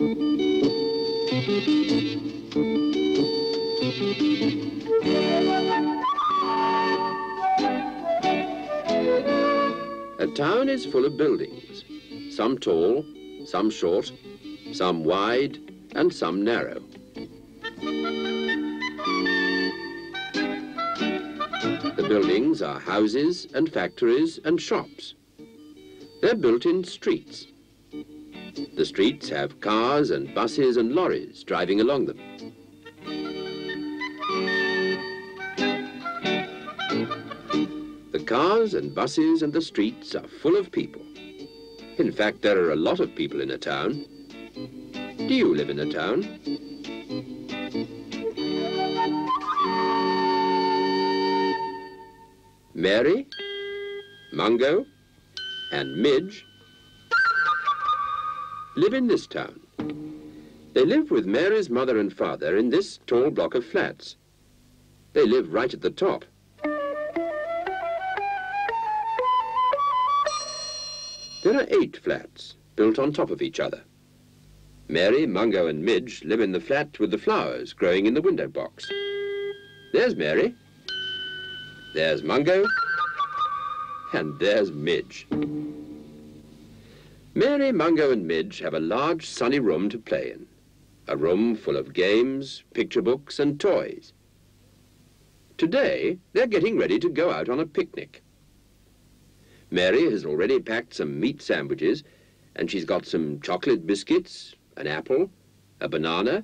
A town is full of buildings, some tall, some short, some wide, and some narrow. The buildings are houses and factories and shops. They're built in streets. The streets have cars and buses and lorries driving along them. The cars and buses and the streets are full of people. In fact, there are a lot of people in a town. Do you live in a town? Mary, Mungo, and Midge live in this town. They live with Mary's mother and father in this tall block of flats. They live right at the top. There are eight flats built on top of each other. Mary, Mungo and Midge live in the flat with the flowers growing in the window box. There's Mary. There's Mungo. And there's Midge. Mary, Mungo and Midge have a large sunny room to play in. A room full of games, picture books and toys. Today, they're getting ready to go out on a picnic. Mary has already packed some meat sandwiches and she's got some chocolate biscuits, an apple, a banana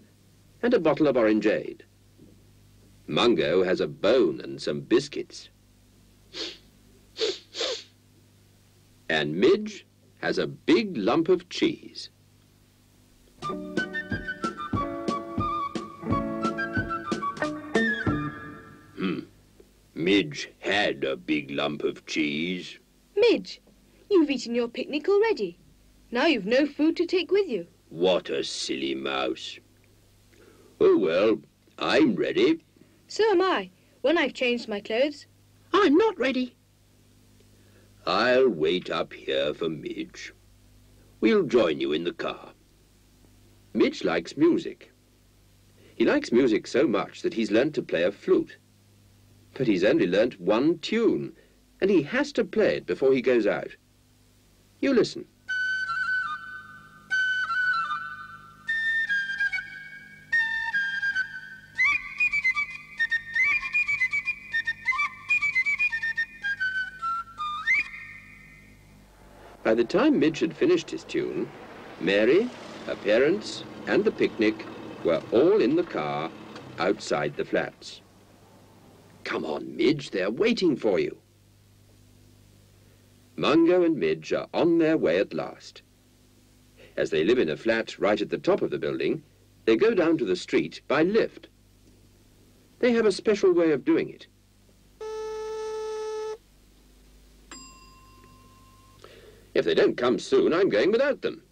and a bottle of orangeade. Mungo has a bone and some biscuits. And Midge has a big lump of cheese. Hmm. Midge had a big lump of cheese. Midge, you've eaten your picnic already. Now you've no food to take with you. What a silly mouse. Oh, well, I'm ready. So am I, when I've changed my clothes. I'm not ready. I'll wait up here for Midge. We'll join you in the car. Midge likes music. He likes music so much that he's learnt to play a flute. But he's only learnt one tune, and he has to play it before he goes out. You listen. By the time Midge had finished his tune, Mary, her parents, and the picnic were all in the car outside the flats. Come on, Midge, they're waiting for you. Mungo and Midge are on their way at last. As they live in a flat right at the top of the building, they go down to the street by lift. They have a special way of doing it. If they don't come soon, I'm going without them.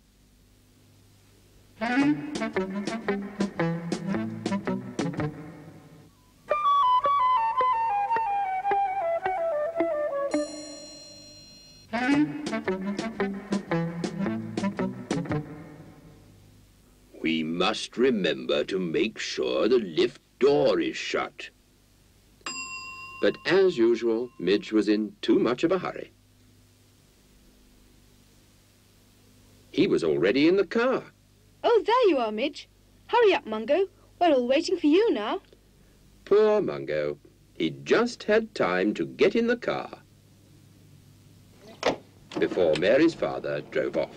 We must remember to make sure the lift door is shut. But as usual, Midge was in too much of a hurry. He was already in the car. Oh, there you are, Midge. Hurry up, Mungo. We're all waiting for you now. Poor Mungo. He'd just had time to get in the car before Mary's father drove off.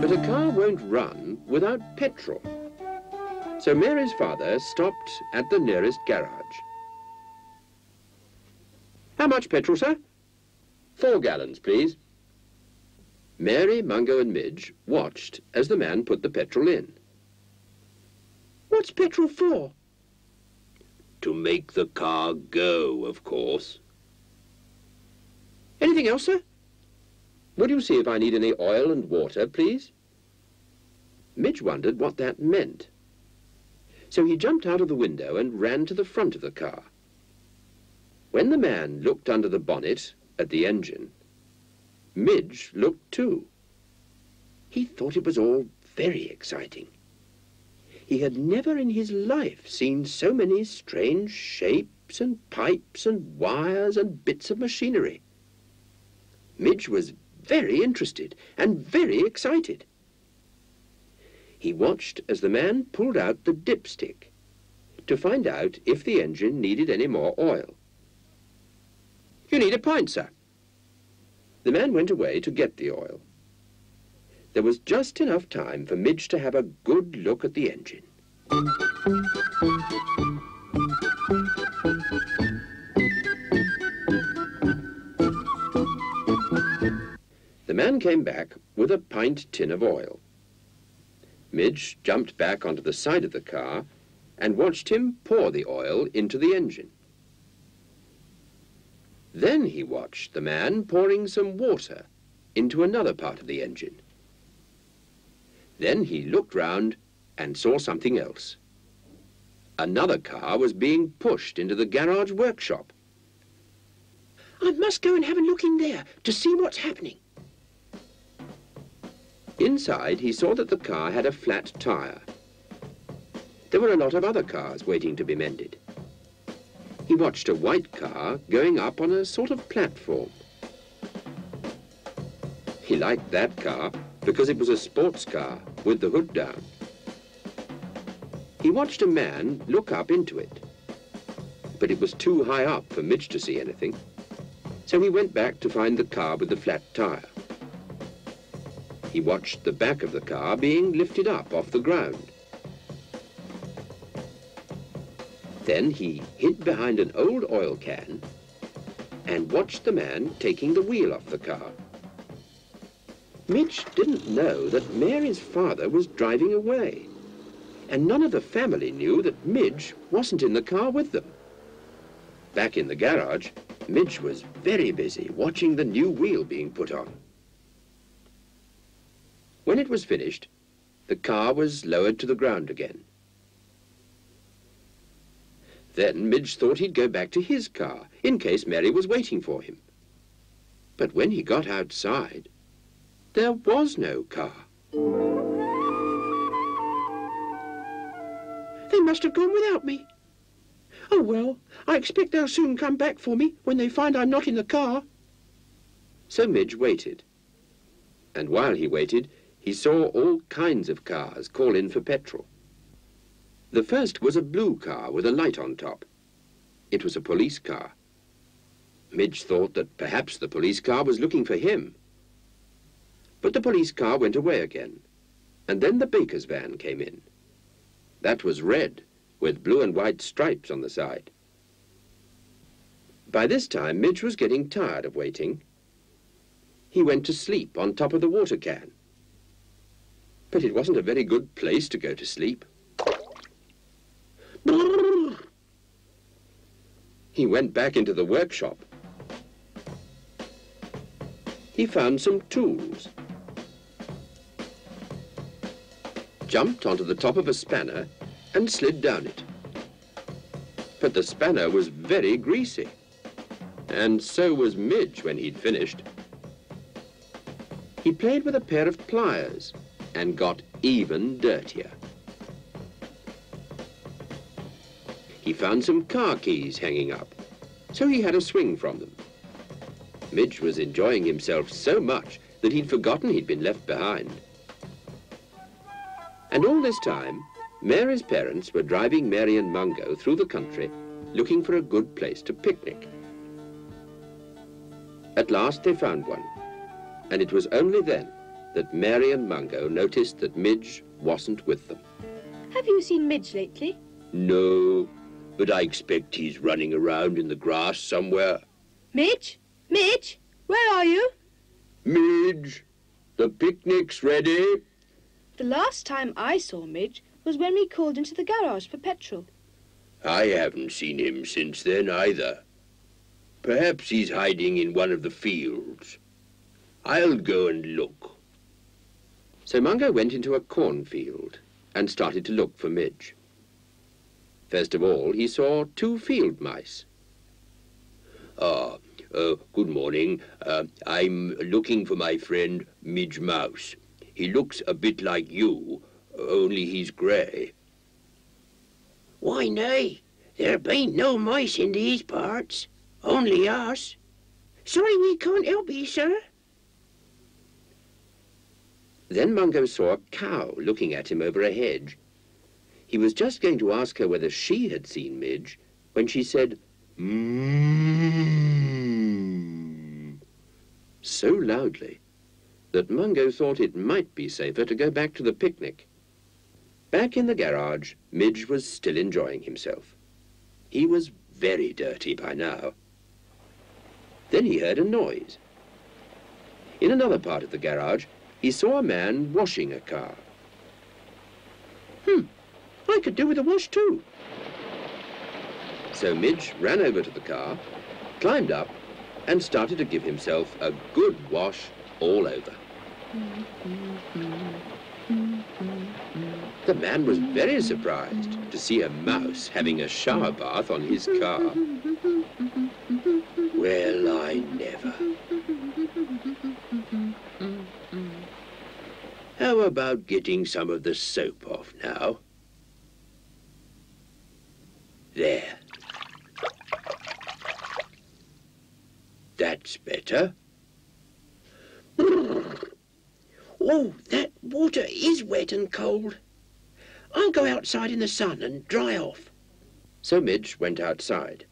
But a car won't run without petrol. So Mary's father stopped at the nearest garage. How much petrol, sir? Four gallons, please. Mary, Mungo and Midge watched as the man put the petrol in. What's petrol for? To make the car go, of course. Anything else, sir? Would you see if I need any oil and water, please? Midge wondered what that meant. So he jumped out of the window and ran to the front of the car. When the man looked under the bonnet at the engine, Midge looked too. He thought it was all very exciting. He had never in his life seen so many strange shapes and pipes and wires and bits of machinery. Midge was very interested and very excited. He watched as the man pulled out the dipstick to find out if the engine needed any more oil. You need a pint, sir. The man went away to get the oil. There was just enough time for Midge to have a good look at the engine. The man came back with a pint tin of oil. Midge jumped back onto the side of the car and watched him pour the oil into the engine. Then he watched the man pouring some water into another part of the engine. Then he looked round and saw something else. Another car was being pushed into the garage workshop. I must go and have a look in there to see what's happening. Inside, he saw that the car had a flat tire. There were a lot of other cars waiting to be mended. He watched a white car going up on a sort of platform. He liked that car because it was a sports car with the hood down. He watched a man look up into it, but it was too high up for Midge to see anything, so he went back to find the car with the flat tire. He watched the back of the car being lifted up off the ground. Then he hid behind an old oil can and watched the man taking the wheel off the car. Midge didn't know that Mary's father was driving away, and none of the family knew that Midge wasn't in the car with them. Back in the garage, Midge was very busy watching the new wheel being put on. When it was finished, the car was lowered to the ground again. Then Midge thought he'd go back to his car, in case Mary was waiting for him. But when he got outside, there was no car. They must have gone without me. Oh, well, I expect they'll soon come back for me when they find I'm not in the car. So Midge waited. And while he waited, he saw all kinds of cars call in for petrol. The first was a blue car with a light on top. It was a police car. Midge thought that perhaps the police car was looking for him. But the police car went away again, and then the baker's van came in. That was red, with blue and white stripes on the side. By this time, Midge was getting tired of waiting. He went to sleep on top of the water can. But it wasn't a very good place to go to sleep. He went back into the workshop. He found some tools. Jumped onto the top of a spanner and slid down it. But the spanner was very greasy. And so was Midge when he'd finished. He played with a pair of pliers and got even dirtier. He found some car keys hanging up, so he had a swing from them. Midge was enjoying himself so much that he'd forgotten he'd been left behind. And all this time, Mary's parents were driving Mary and Mungo through the country looking for a good place to picnic. At last they found one, and it was only then that Mary and Mungo noticed that Midge wasn't with them. Have you seen Midge lately? No, but I expect he's running around in the grass somewhere. Midge? Midge? Where are you? Midge, the picnic's ready. The last time I saw Midge was when we called into the garage for petrol. I haven't seen him since then either. Perhaps he's hiding in one of the fields. I'll go and look. So Mungo went into a cornfield and started to look for Midge. First of all, he saw two field mice. Ah, uh, good morning. Uh, I'm looking for my friend Midge Mouse. He looks a bit like you, only he's grey. Why, nay, there be no mice in these parts, only us. Sorry we can't help you, sir. Then Mungo saw a cow looking at him over a hedge. He was just going to ask her whether she had seen Midge when she said, Mmm, so loudly that Mungo thought it might be safer to go back to the picnic. Back in the garage, Midge was still enjoying himself. He was very dirty by now. Then he heard a noise. In another part of the garage, he saw a man washing a car. I could do with a wash too. So Midge ran over to the car, climbed up, and started to give himself a good wash all over. The man was very surprised to see a mouse having a shower bath on his car. Well, I never. How about getting some of the soap off now? There. Better. Oh, that water is wet and cold. I'll go outside in the sun and dry off. So Midge went outside.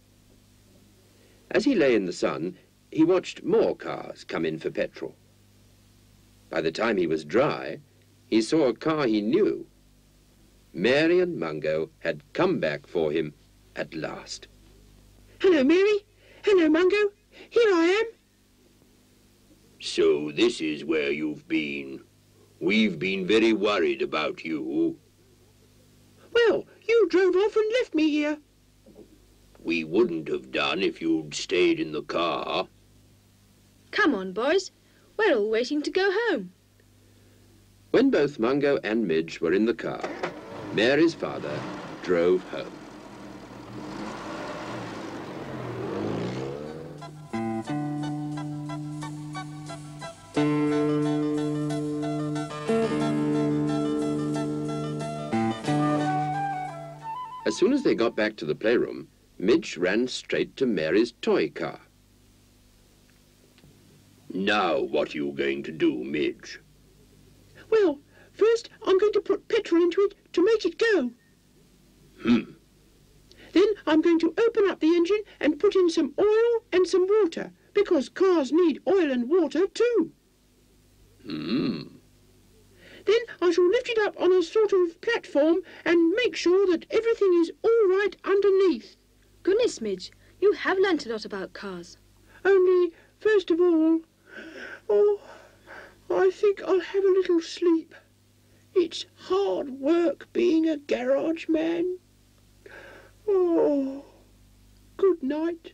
As he lay in the sun, he watched more cars come in for petrol. By the time he was dry, he saw a car he knew. Mary and Mungo had come back for him at last. Hello, Mary. Hello, Mungo. Here I am. So this is where you've been. We've been very worried about you. Well, you drove off and left me here. We wouldn't have done if you'd stayed in the car. Come on, boys. We're all waiting to go home. When both Mungo and Midge were in the car, Mary's father drove home. They got back to the playroom, Midge ran straight to Mary's toy car. Now what are you going to do, Midge? Well, first I'm going to put petrol into it to make it go. Hmm. Then I'm going to open up the engine and put in some oil and some water, because cars need oil and water too. Hmm. Then I shall lift it up on a sort of platform and make sure that everything is all right underneath. Goodness, Midge, you have learnt a lot about cars. Only, first of all, oh, I think I'll have a little sleep. It's hard work being a garage man. Oh, good night.